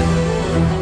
Música